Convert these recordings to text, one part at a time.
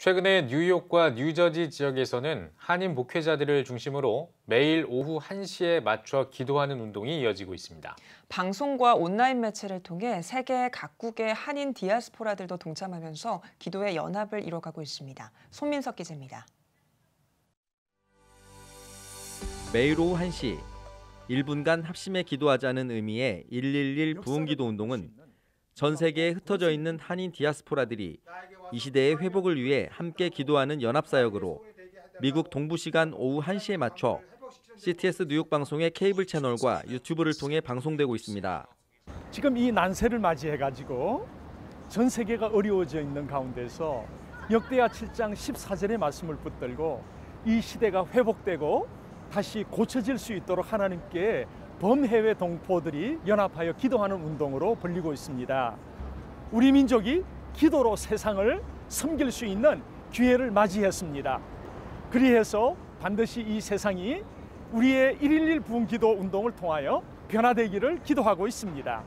최근에 뉴욕과 뉴저지 지역에서는 한인 목회자들을 중심으로 매일 오후 1시에 맞춰 기도하는 운동이 이어지고 있습니다. 방송과 온라인 매체를 통해 세계 각국의 한인 디아스포라들도 동참하면서 기도의 연합을 이뤄가고 있습니다. 손민석 기자입니다. 매일 오후 1시 1분간 합심해 기도하자는 의미의 111 부흥기도 운동은 전 세계에 흩어져 있는 한인 디아스포라들이 이 시대의 회복을 위해 함께 기도하는 연합사역으로 미국 동부 시간 오후 1시에 맞춰 CTS 뉴욕 방송의 케이블 채널과 유튜브를 통해 방송되고 있습니다. 지금 이 난세를 맞이해 가지고 전 세계가 어려워져 있는 가운데서 역대하 7장 14절의 말씀을 붙들고 이 시대가 회복되고 다시 고쳐질 수 있도록 하나님께 범해외 동포들이 연합하여 기도하는 운동으로 불리고 있습니다. 우리 민족이 기도로 세상을 섬길 수 있는 기회를 맞이했습니다. 그리해서 반드시 이 세상이 우리의 111 부흥 기도 운동을 통하여 변화되기를 기도하고 있습니다.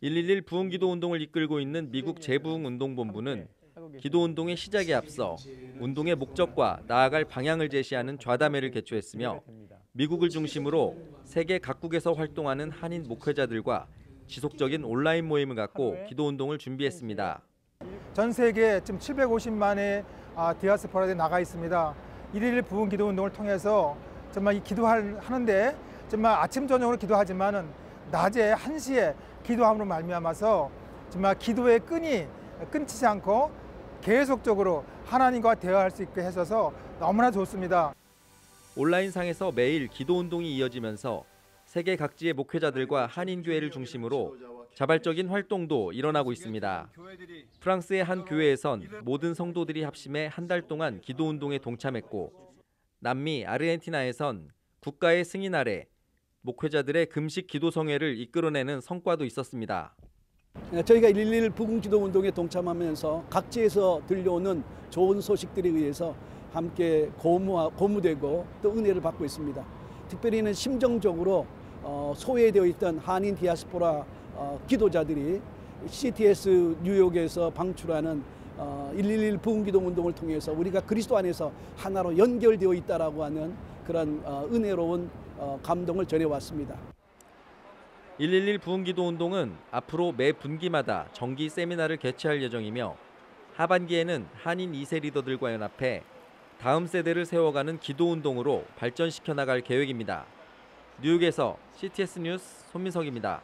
111 부흥 기도 운동을 이끌고 있는 미국 재부흥 운동 본부는 기도 운동의 시작에 앞서 운동의 목적과 나아갈 방향을 제시하는 좌담회를 개최했으며 미국을 중심으로 세계 각국에서 활동하는 한인 목회자들과 지속적인 온라인 모임을 갖고 기도 운동을 준비했습니다. 전 세계 지금 750만의 디아스포라들이 나가 있습니다. 1일 부흥 기도 운동을 통해서 정말 이 기도하는데 정말 아침 저녁으로 기도하지만은 낮에 1시에 기도함으로 말미암아서 정말 기도의 끈이 끊지지 않고 계속적으로 하나님과 대화할 수 있게 해서 너무나 좋습니다. 온라인상에서 매일 기도 운동이 이어지면서 세계 각지의 목회자들과 한인교회를 중심으로 자발적인 활동도 일어나고 있습니다. 프랑스의 한 교회에선 모든 성도들이 합심해 한 달 동안 기도 운동에 동참했고 남미 아르헨티나에선 국가의 승인 아래 목회자들의 금식 기도 성회를 이끌어내는 성과도 있었습니다. 저희가 111 부흥 기도 운동에 동참하면서 각지에서 들려오는 좋은 소식들에 의해서 함께 고무, 고무되고 또 은혜를 받고 있습니다. 특별히는 심정적으로 어, 소외되어 있던 한인 디아스포라 어, 기도자들이 CTS 뉴욕에서 방출하는 어, 111 부흥기도 운동을 통해서 우리가 그리스도 안에서 하나로 연결되어 있다라고 하는 그런 어, 은혜로운 어, 감동을 전해왔습니다. 111 부흥기도 운동은 앞으로 매 분기마다 정기 세미나를 개최할 예정이며 하반기에는 한인 2세 리더들과 연합해 다음 세대를 세워가는 기도 운동으로 발전시켜 나갈 계획입니다. 뉴욕에서 CTS 뉴스 손민석입니다.